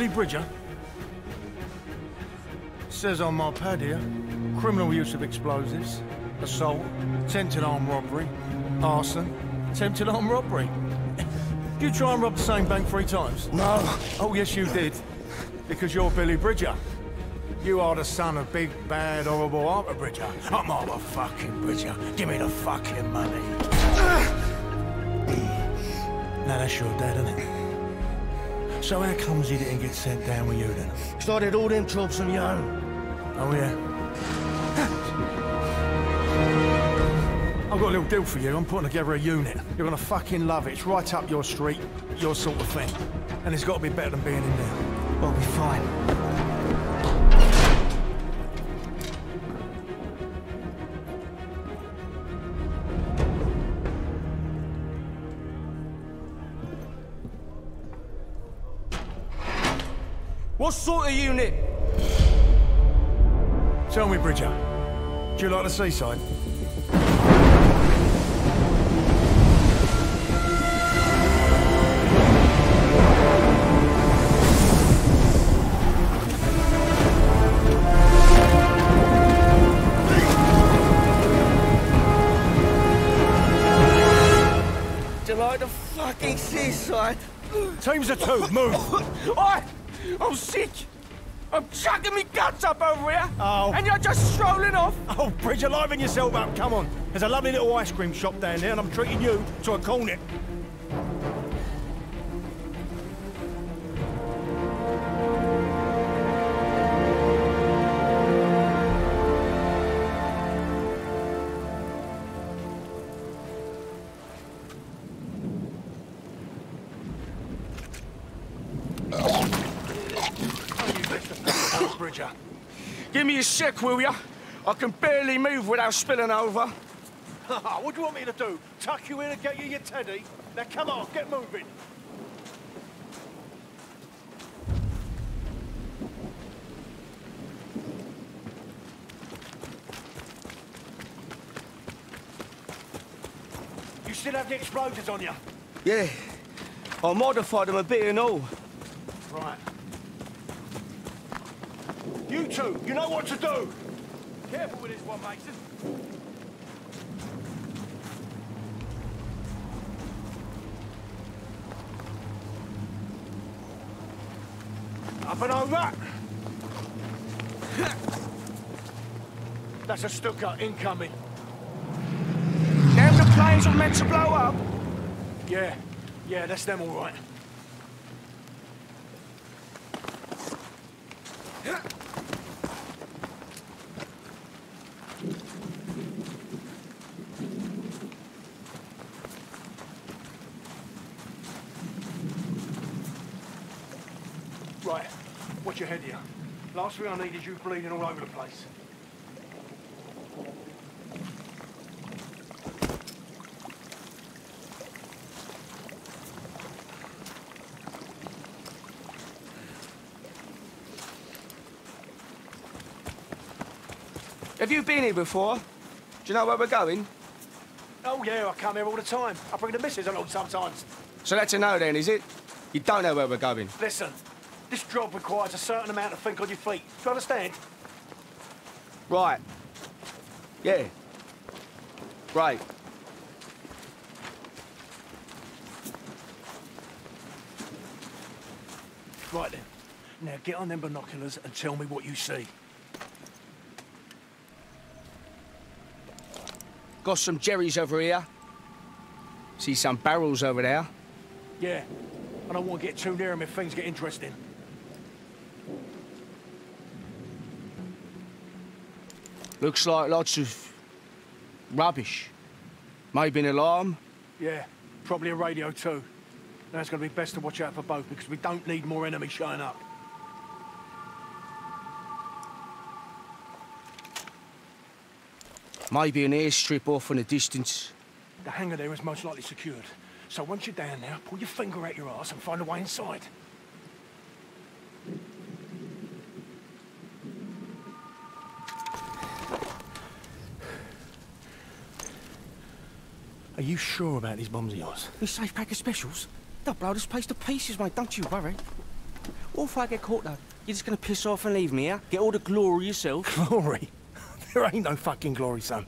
Billy Bridger? Says on my pad here, criminal use of explosives, assault, attempted armed robbery, arson, attempted armed robbery. Did you try and rob the same bank three times? No. Oh, yes, you did. Because you're Billy Bridger. You are the son of big, bad, horrible Arthur Bridger. I'm Arthur fucking Bridger. Give me the fucking money. now that's your dad, isn't it? So how comes he didn't get sent down with you then? Started all them jobs on your own. Oh, yeah? I've got a little deal for you. I'm putting together a unit. You're gonna fucking love it. It's right up your street, your sort of thing. And it's got to be better than being in there. I'll be fine. Sort of unit? Tell me, Bridger, do you like the seaside? Do you like the fucking seaside? Teams of two, move! Oi! I'm sick! I'm chucking me guts up over here! Oh. And you're just strolling off! Oh, Bridger, liven yourself up, come on. There's a lovely little ice cream shop down there, and I'm treating you to a cornet. Give me a sec, will ya? I can barely move without spilling over. what do you want me to do? Tuck you in and get you your teddy? Now come on, get moving. You still have the explosives on you? Yeah. I modified them a bit and all. Right. You two, you know what to do. Careful with this one, Mason. Up and over. That's a Stuka incoming. Them the planes were meant to blow up. Yeah, yeah, that's them all right. Right, watch your head here. Last thing I need is you bleeding all over the place. Have you been here before? Do you know where we're going? Oh yeah, I come here all the time. I bring the missus along sometimes. So that's a no then, is it? You don't know where we're going. Listen, this job requires a certain amount of think on your feet. Do you understand? Right. Yeah. Right. Right then. Now get on them binoculars and tell me what you see. Got some jerrys over here. See some barrels over there. Yeah. I don't want to get too near them if things get interesting. Looks like lots of rubbish. Maybe an alarm. Yeah, probably a radio too. Now it's going to be best to watch out for both because we don't need more enemies showing up. Maybe an airstrip off in the distance. The hangar there is most likely secured. So once you're down there, pull your finger out your ass and find a way inside. Are you sure about these bombs of yours? This safe pack of specials? They'll blow this place to pieces, mate. Don't you worry. What if I get caught, though? You're just gonna piss off and leave me here? Get all the glory yourself? Glory? there ain't no fucking glory, son.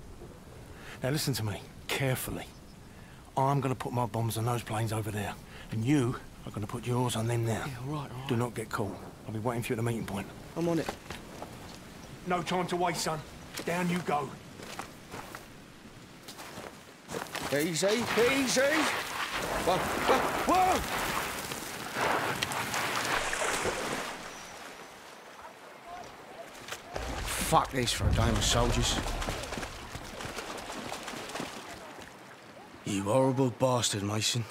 Now listen to me, carefully. I'm gonna put my bombs on those planes over there, and you are gonna put yours on them there. Yeah, all right, all right. Do not get caught. I'll be waiting for you at the meeting point. I'm on it. No time to waste, son. Down you go. Easy, easy. Whoa, whoa, whoa! Fuck this for a game of soldiers. You horrible bastard, Mason.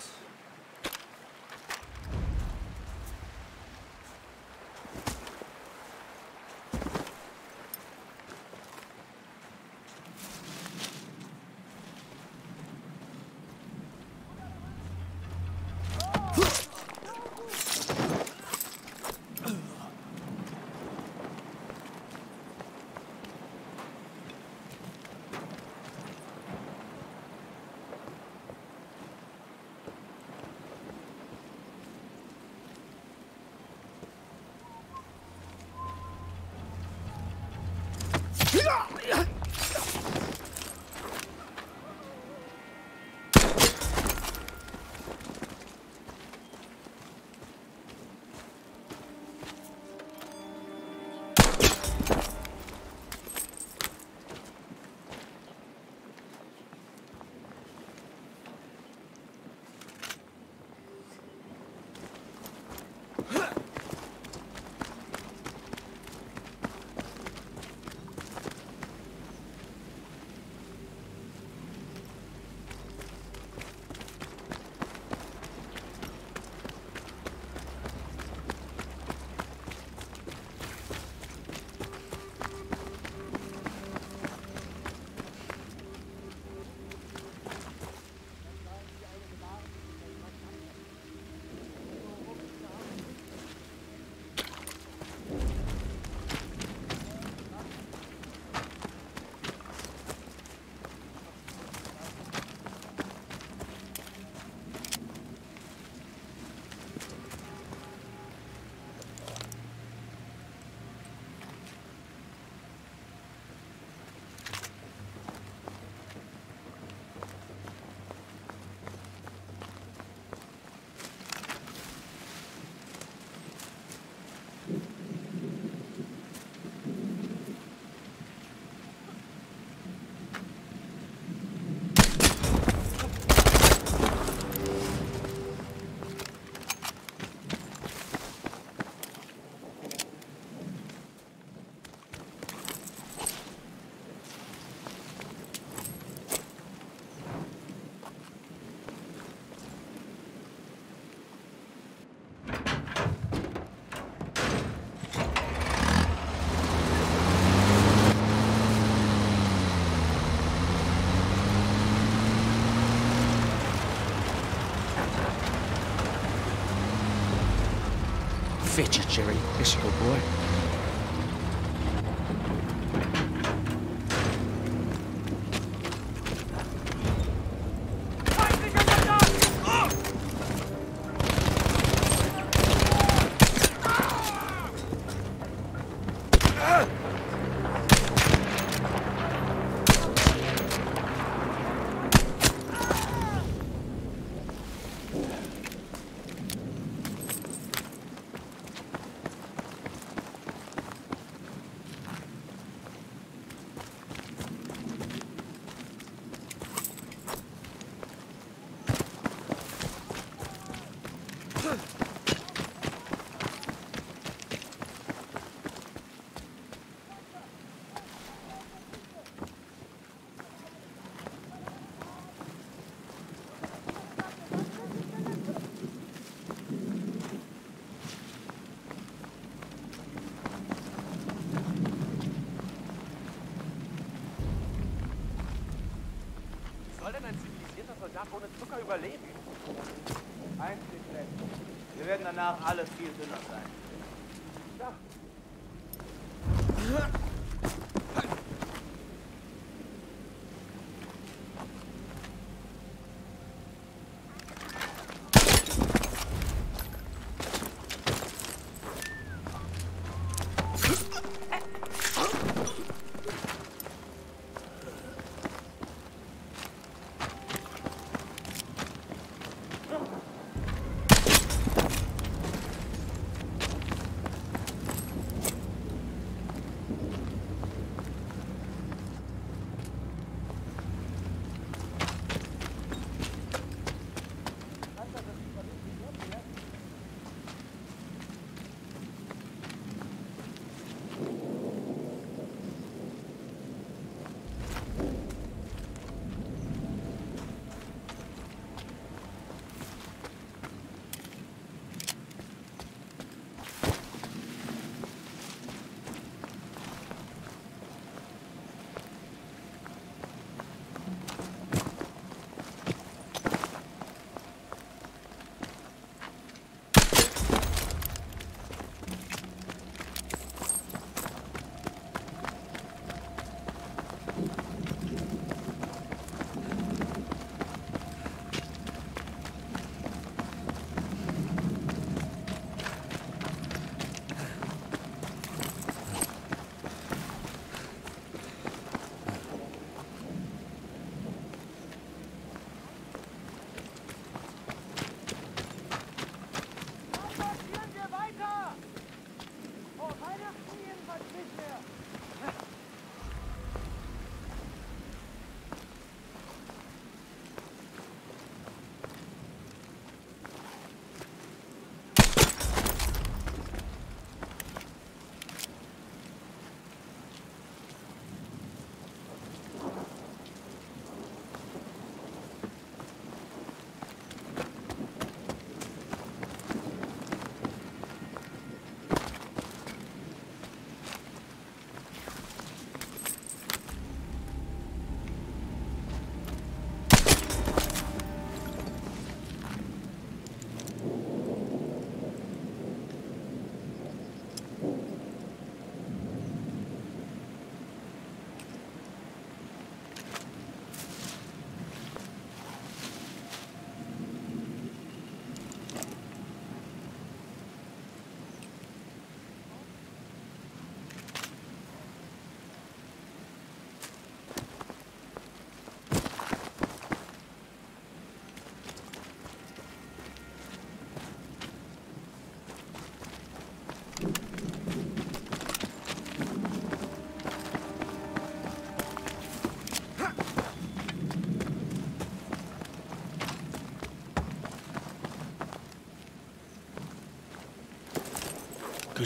Jerry. Yes, good boy. Soll denn ein zivilisierter Soldat ohne Zucker überleben? nach alles viel dünner.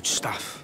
Stuff.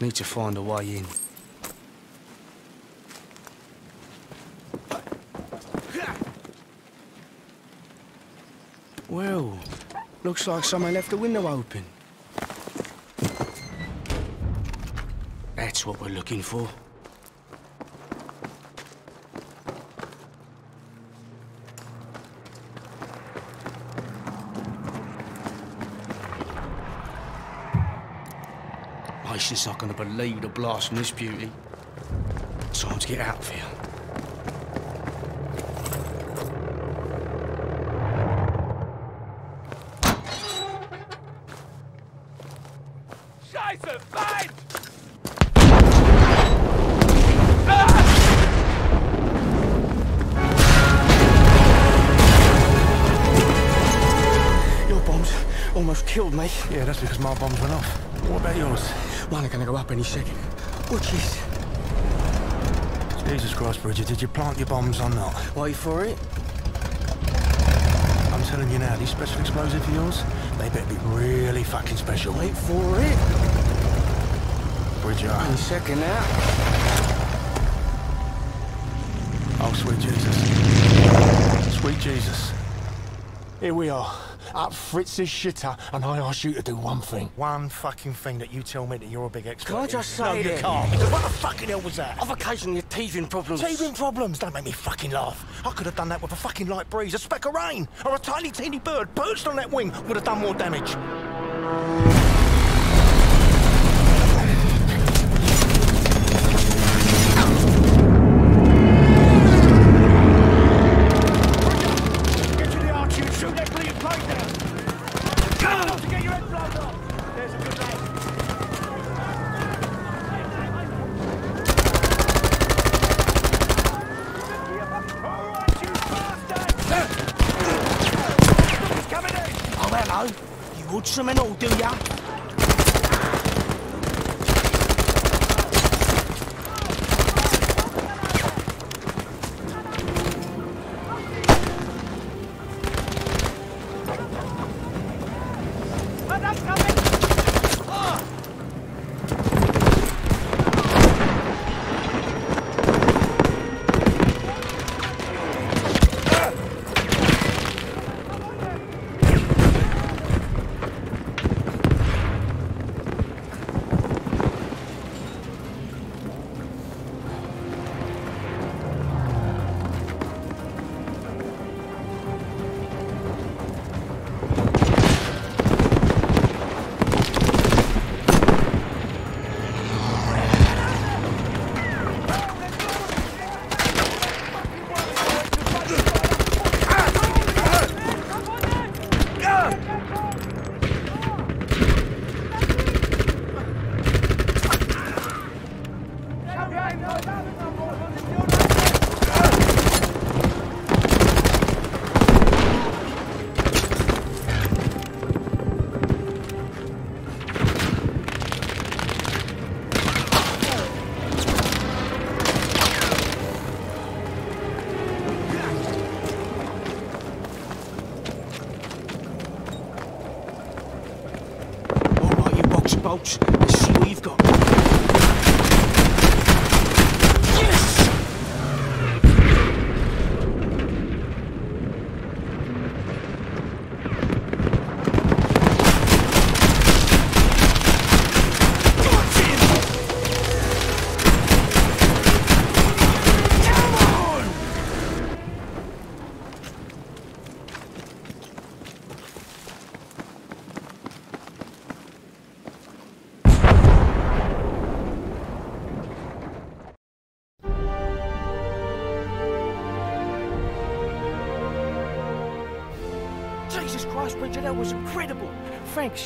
Need to find a way in. Well, looks like someone left the window open. That's what we're looking for. Mason's not gonna believe the blast from this beauty. Time to get out of here. Scheiße! Nein! Your bombs almost killed me. Yeah, that's because my bombs went off. What about yours? Mine are gonna go up any second. Watch this. Jesus Christ, Bridger, did you plant your bombs or not? Wait for it. I'm telling you now, these special explosives of yours, they better be really fucking special. Wait for it. Bridger. Any second now. Oh, sweet Jesus. Sweet Jesus. Here we are. Up Fritz's shitter, and I ask you to do one thing. One fucking thing that you tell me that you're a big expert Can I just in. just No, say you it? can't, because what the fucking hell was that? I've occasionally had teething problems. Teething problems, don't make me fucking laugh. I could have done that with a fucking light breeze, a speck of rain, or a tiny teeny bird perched on that wing would have done more damage.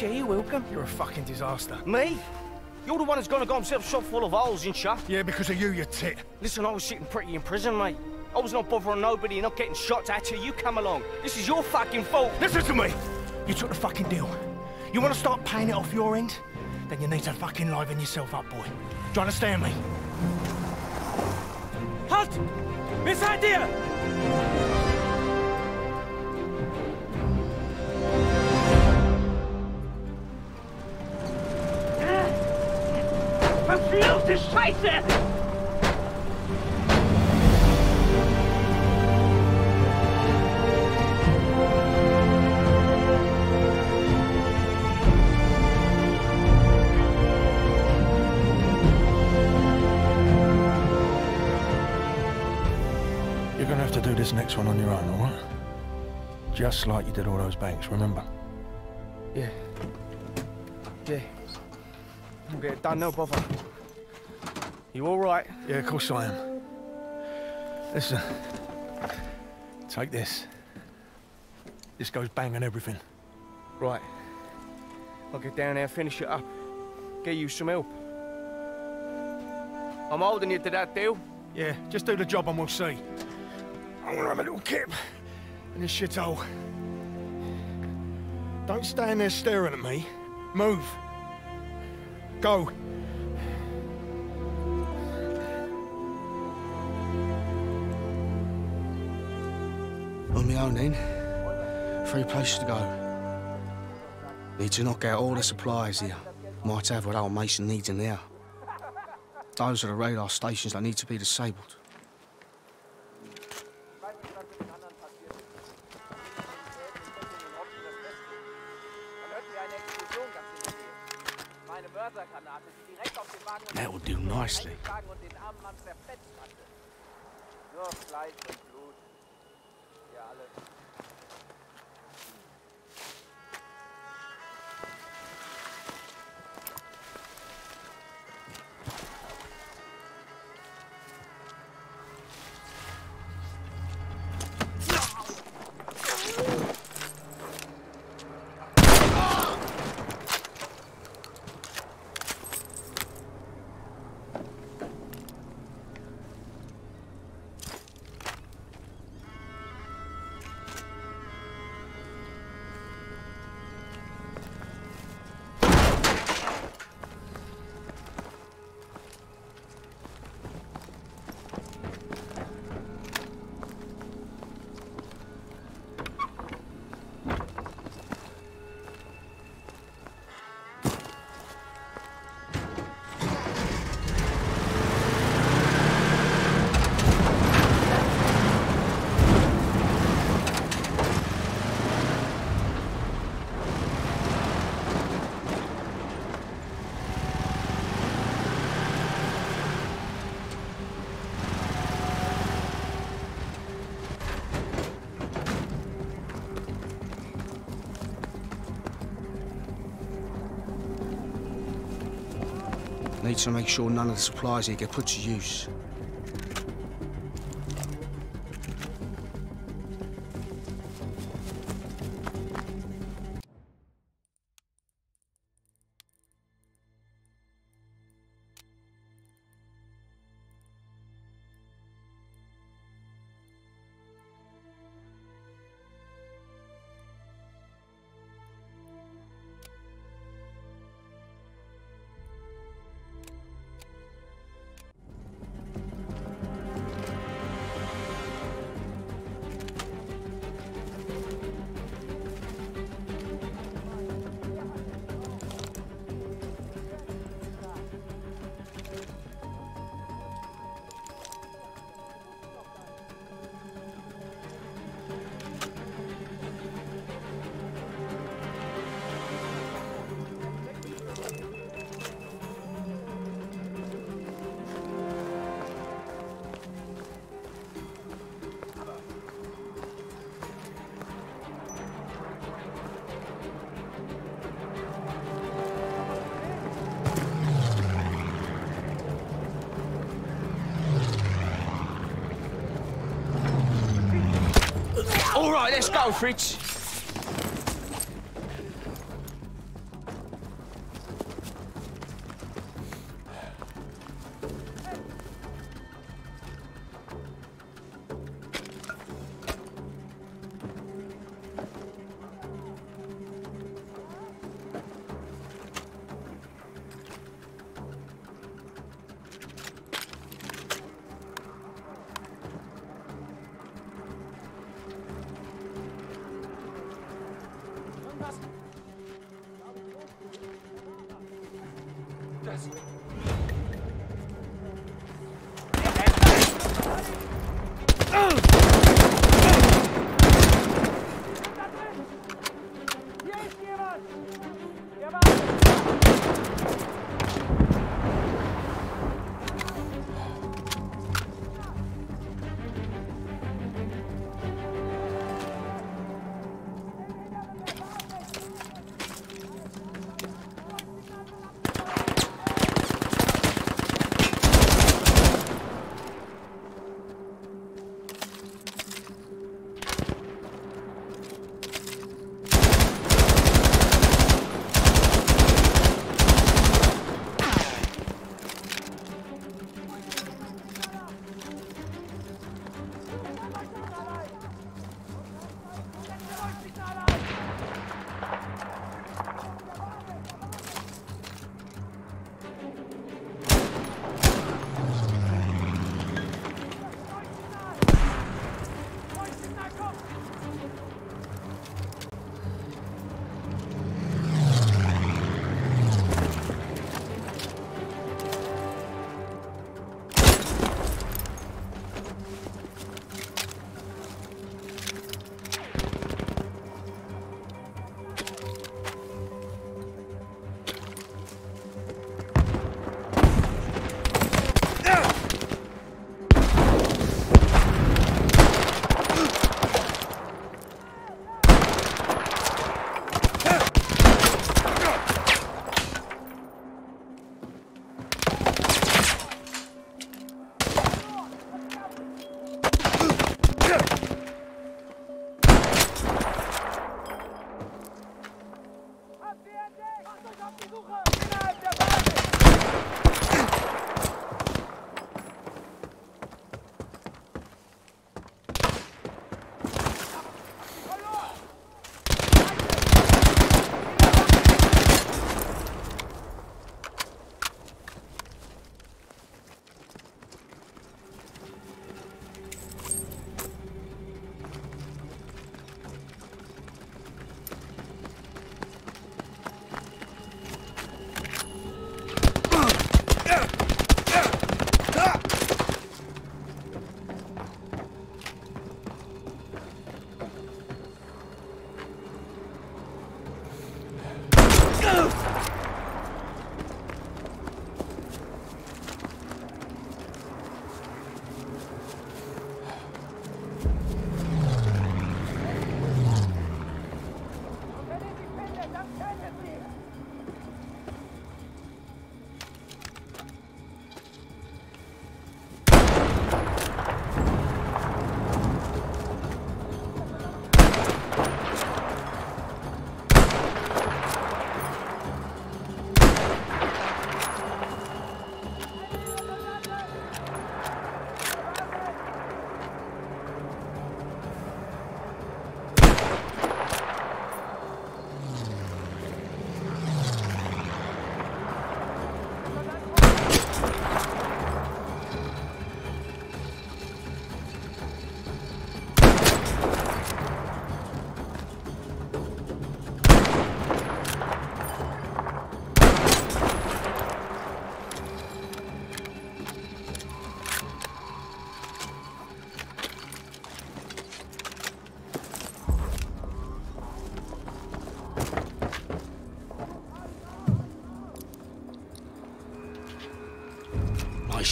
You're welcome. You're a fucking disaster. Me? You're the one who's gonna got himself shot full of holes and shit. Yeah, because of you, you tit. Listen, I was sitting pretty in prison, mate. I was not bothering nobody and not getting shot at till you come along. This is your fucking fault. Listen to me. You took the fucking deal. You want to start paying it off your end? Then you need to fucking liven yourself up, boy. Do you understand me? Halt! Wer seid ihr? Verfluchte You're gonna have to do this next one on your own, all right? Just like you did all those banks, remember? Yeah. Yeah. I'll get it done, no bother. You all right? Yeah, of course I am. Listen. Take this. This goes bang on everything. Right. I'll get down there, finish it up. Get you some help. I'm holding you to that deal. Yeah, just do the job and we'll see. I'm gonna have a little kip in this shithole. Don't stand there staring at me. Move. Go. On my own then, three places to go. Need to knock out all the supplies here. Might have what our Mason needs in there. Those are the radar stations that need to be disabled. That will do nicely. Need to make sure none of the supplies here get put to use. Go, Fritz.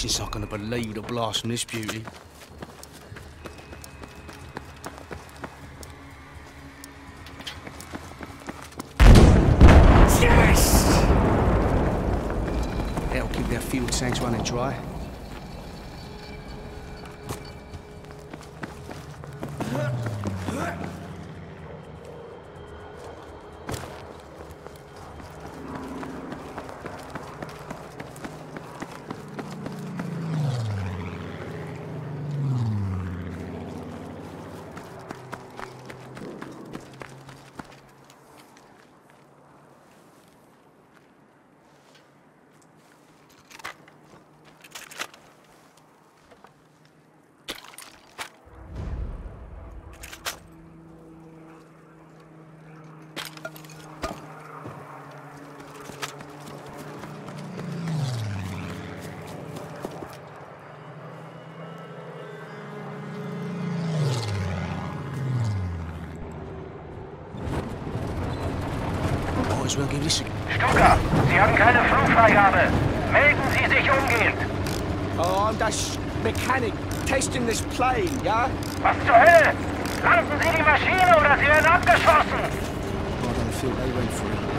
Nation's not gonna believe the blast from this beauty. Yes! That'll keep their fuel tanks running dry. Might as well give this a Stuka, Sie haben keine Flugfreigabe. Melden Sie sich umgehend. Oh, I'm that mechanic testing this plane, yeah? Was zur Hölle? Landen Sie die Maschine oder Sie werden abgeschossen. Oh, I don't feel they went for it.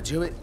To do it.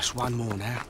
Just one more now.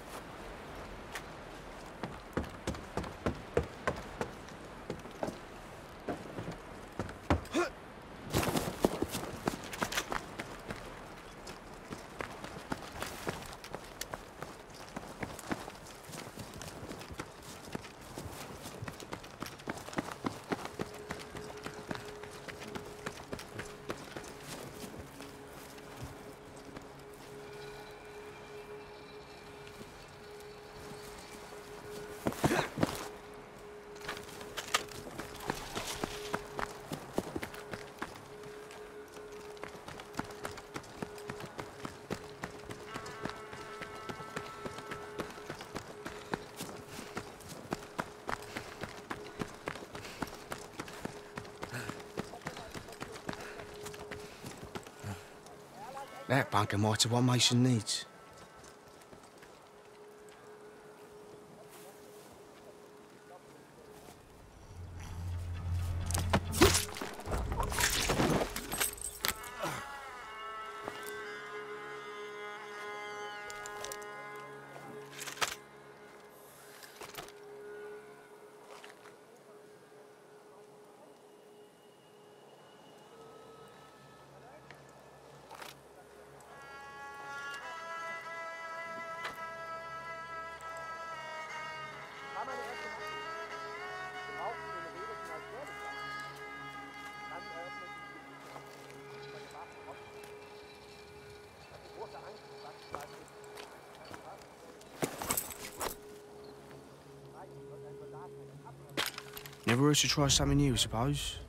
Might have what Mason needs. Never hurts to try something new, I suppose.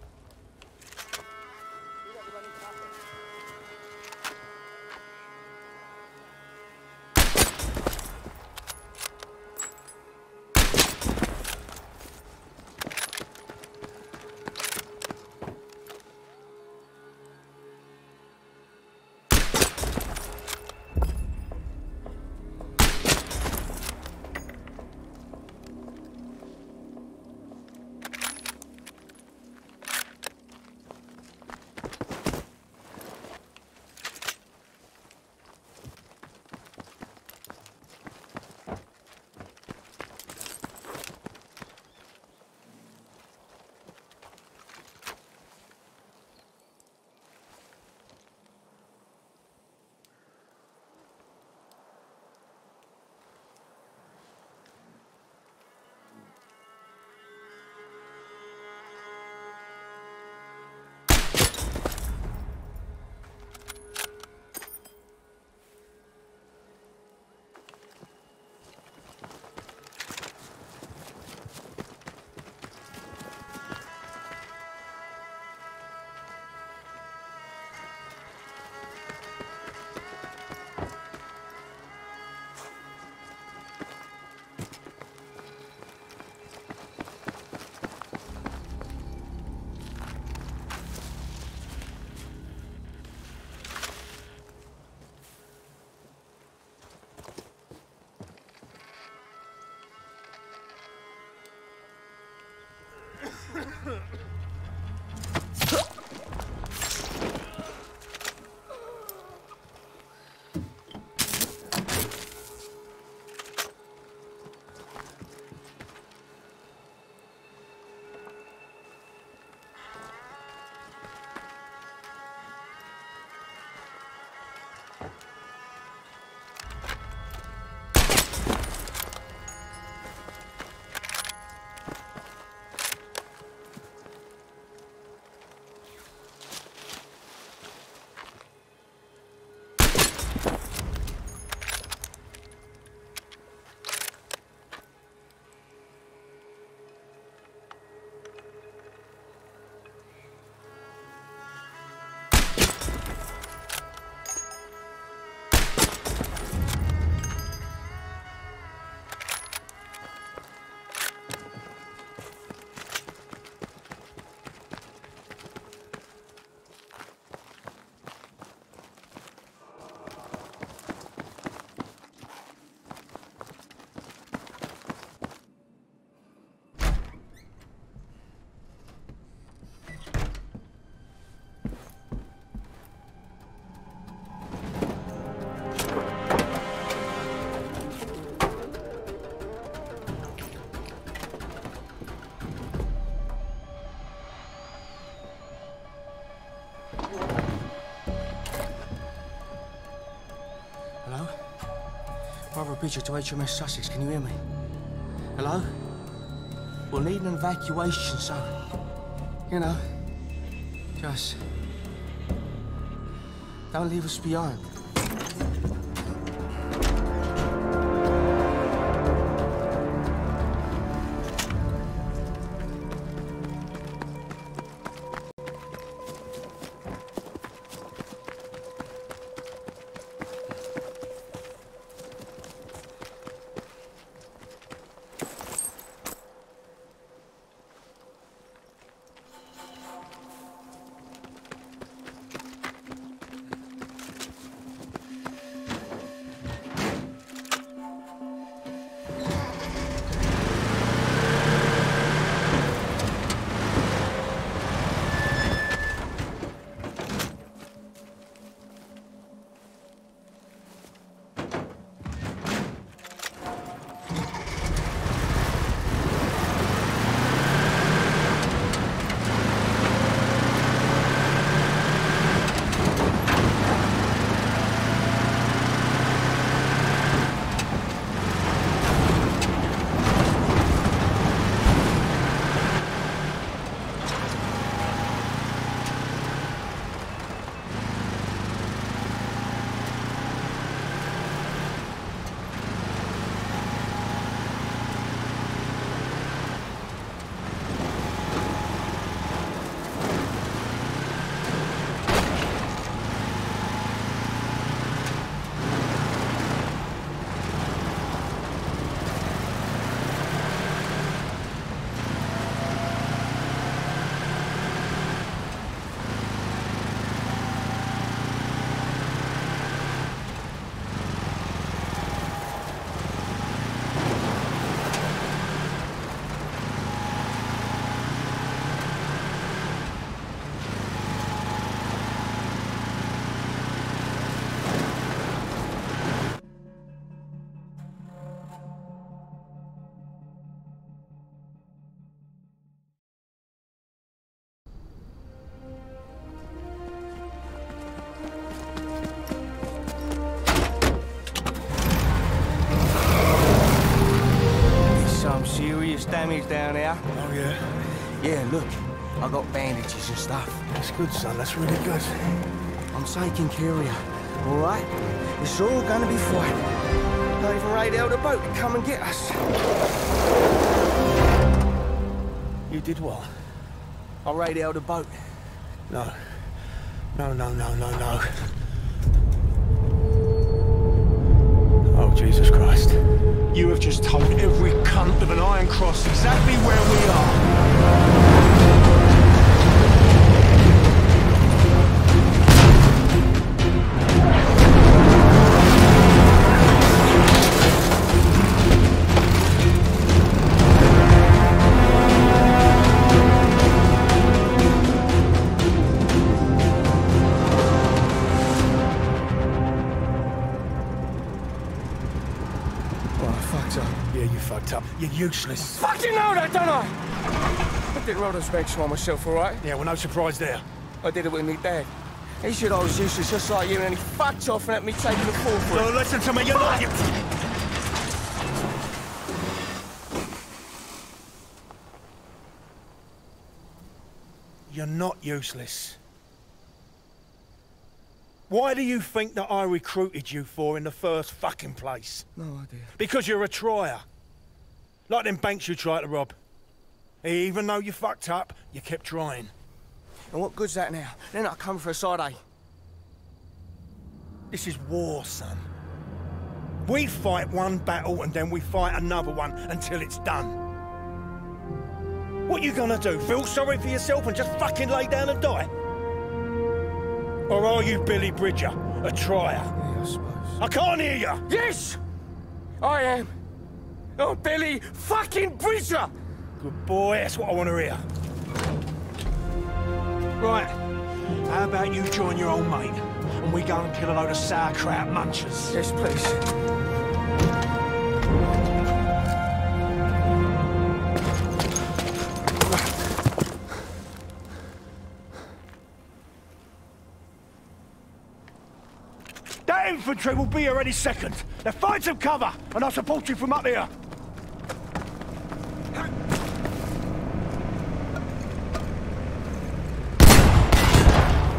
Brother Bridger to HMS Sussex, can you hear me? Hello? We'll need an evacuation, so... You know... Just... Don't leave us behind. Damage down there. Oh, yeah? Yeah, look. I got bandages and stuff. That's good, son. That's really good. I'm taking care of you. All right? It's all gonna be fine. Not even out a boat to come and get us. You did what? I raid out a boat. No. No, no, no, no, no. Jesus Christ. You have just told every cunt of an Iron Cross exactly where we are. Up. You're. Fucking know that, don't I? I did Rhoda's bench on myself, all right? Yeah, well, no surprise there. I did it with me dad. He said I was useless just like you, and he fucked off and let me take the fall for it. No, listen to me, you're not... You're not useless. Why do you think that I recruited you for in the first fucking place? No idea. Because you're a trier. Like them banks you tried to rob. Even though you fucked up, you kept trying. And what good's that now? Then I come for a side eye. This is war, son. We fight one battle and then we fight another one until it's done. What you gonna do? Feel sorry for yourself and just fucking lay down and die? Or are you Billy Bridger, a trier? Yeah, I suppose. I can't hear you! Yes! I am. Oh, Billy fucking Bridger! Good boy, that's what I want to hear. Right, how about you join your old mate and we go and kill a load of sauerkraut munchers? Yes, please. That infantry will be here any second. Now find some cover, and I'll support you from up here.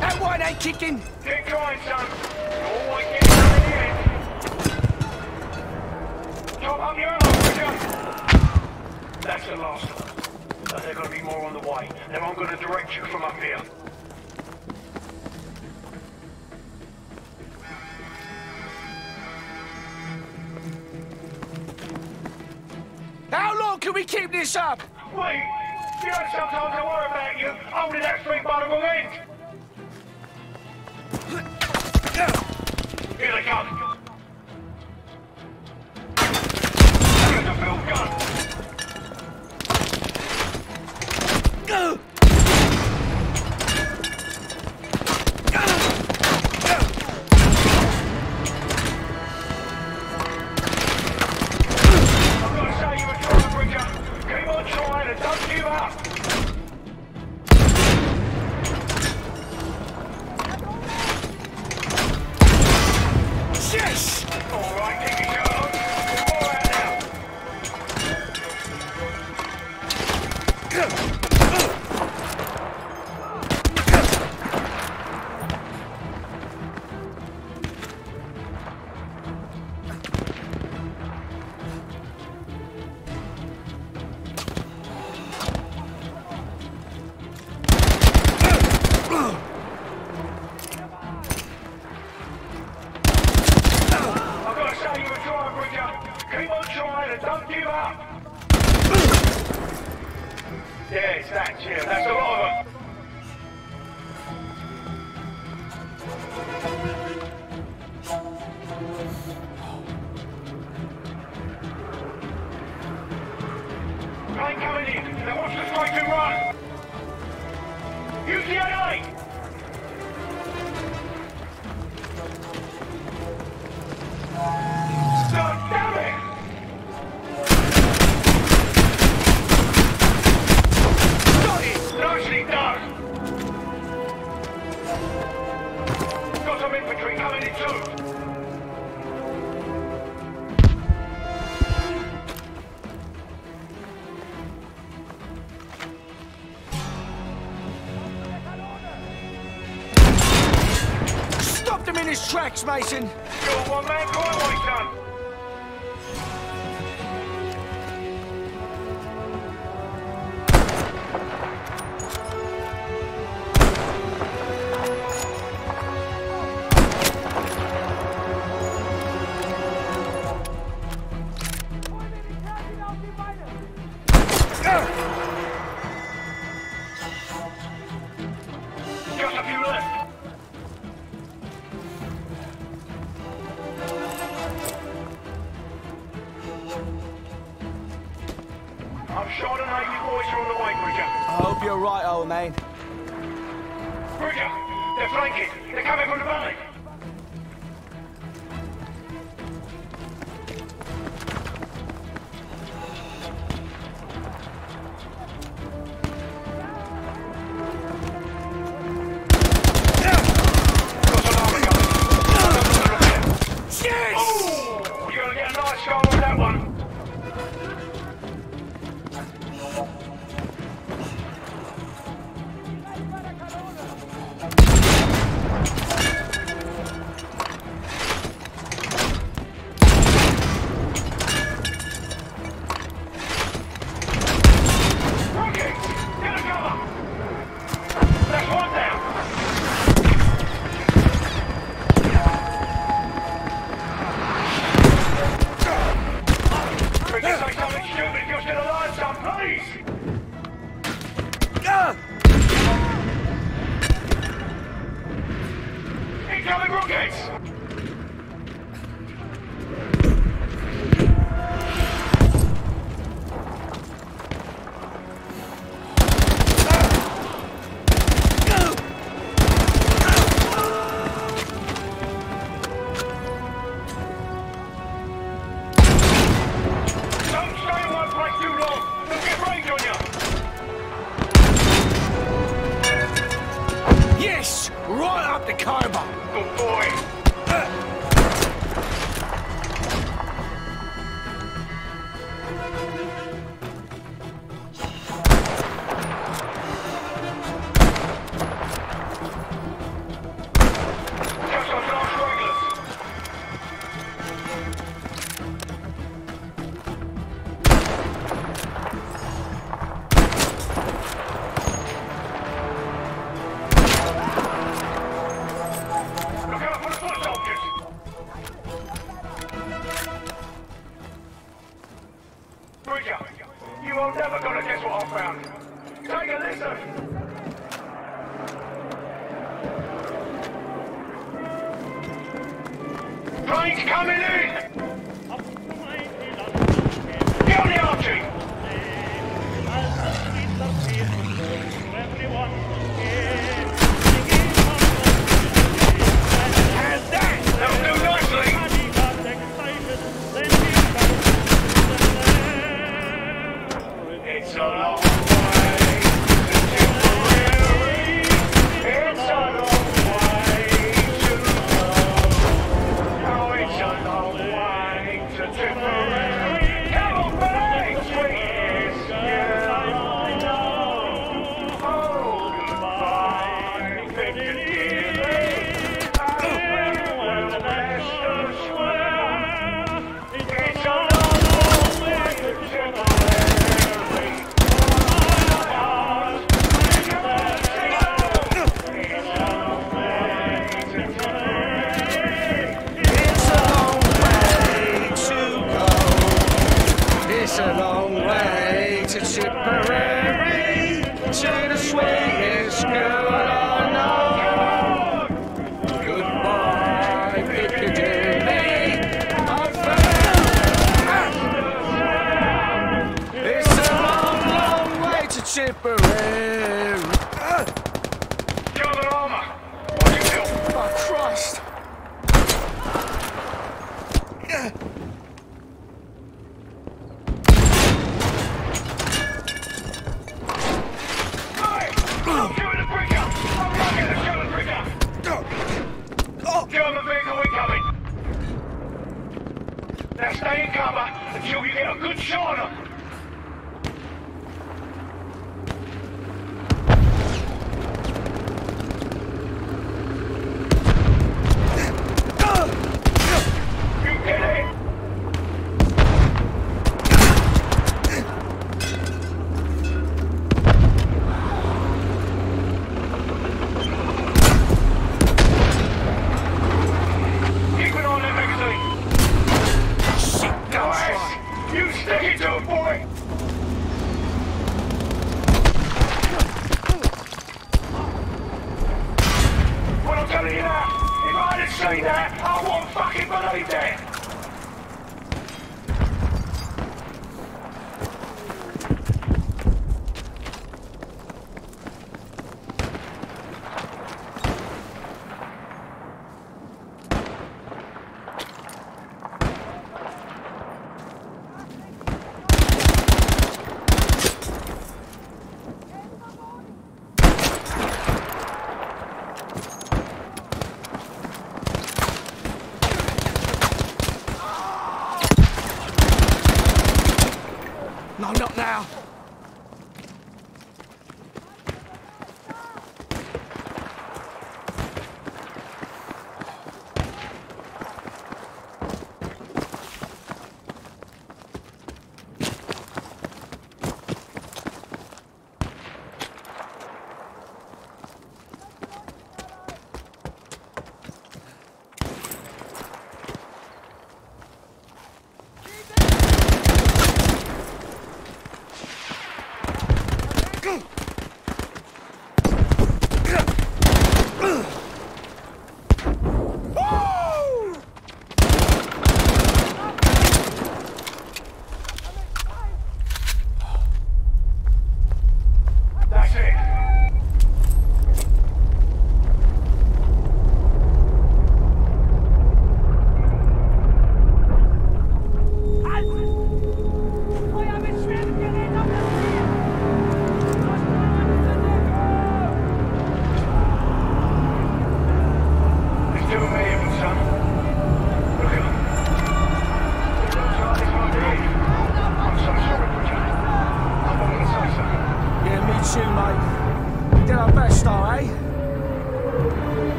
That one ain't kicking! Keep trying, son. You always get there in the end. Top up your alarm. That's the last of them. There's gonna be more on the way. Now I'm gonna direct you from up here. How long can we keep this up? Wait! You know sometimes I worry about you holding that street by the wrong end. Here they come. Plane coming in. The strike run. UCLA! God tracks, Mason. You're one-man convoy, son. Just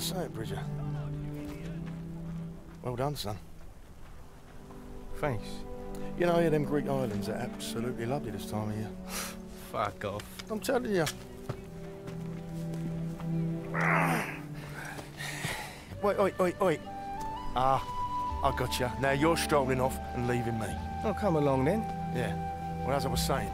Well, I'm going to say it, Bridger. Well done, son. Thanks. You know, yeah, them Greek islands are absolutely lovely this time of year. Fuck off. I'm telling you. Wait, wait, wait, wait. Ah, I got you. Now you're strolling off and leaving me. Oh, come along then. Yeah. Well, as I was saying,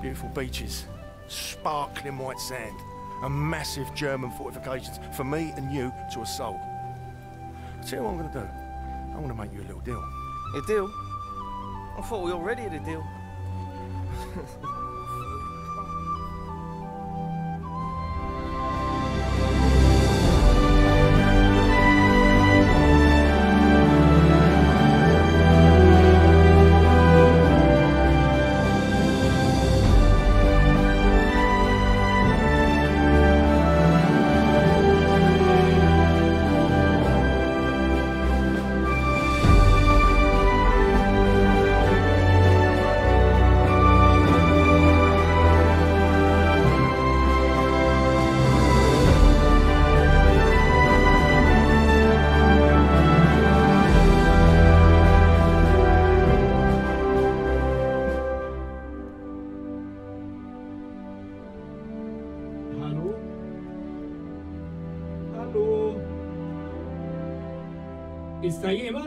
beautiful beaches, sparkling white sand, and massive German fortifications for me and you to assault. I tell you what I'm going to do. I'm going to make you a little deal. A deal? I thought we already had a deal. 実際言えば